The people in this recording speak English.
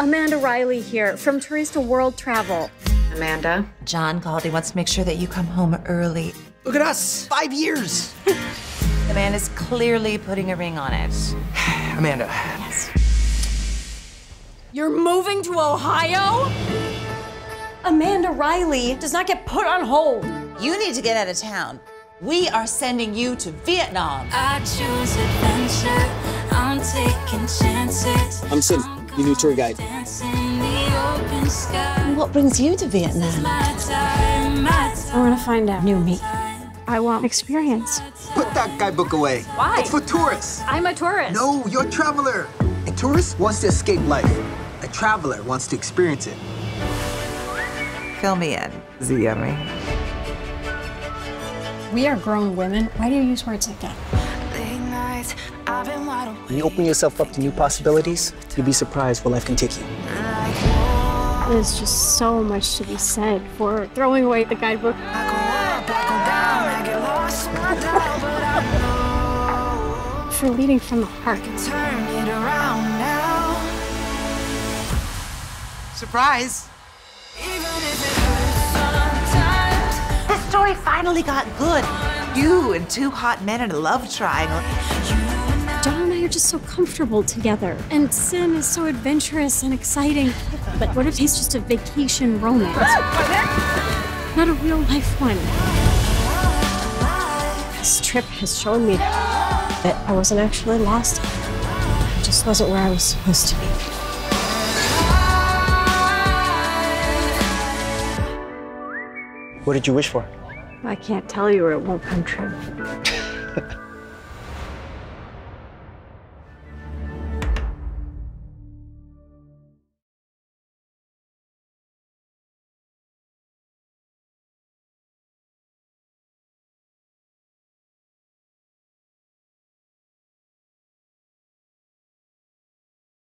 Amanda Riley here from Tourista World Travel. Amanda. John called. He wants to make sure that you come home early. Look at us, five years. The man is clearly putting a ring on it. Amanda. Yes. You're moving to Ohio? Amanda Riley does not get put on hold. You need to get out of town. We are sending you to Vietnam. I choose adventure. I'm taking chances. I'm Sinh, your new tour guide. What brings you to Vietnam? I want to find out new me. I want experience. Put that guidebook away. Why? It's for tourists. I'm a tourist. No, you're a traveler. A tourist wants to escape life. A traveler wants to experience it. Fill me in. Is it yummy? We are grown women. Why do you use words like that? When you open yourself up to new possibilities, you'll be surprised where life can take you. There's just so much to be said for throwing away the guidebook. for leading from the heart. Surprise. This story finally got good. You and two hot men in a love triangle. John and I are just so comfortable together. And Sinh is so adventurous and exciting. But what if he's just a vacation romance? Not a real life one. This trip has shown me that I wasn't actually lost. I just wasn't where I was supposed to be. What did you wish for? I can't tell you or it won't come true.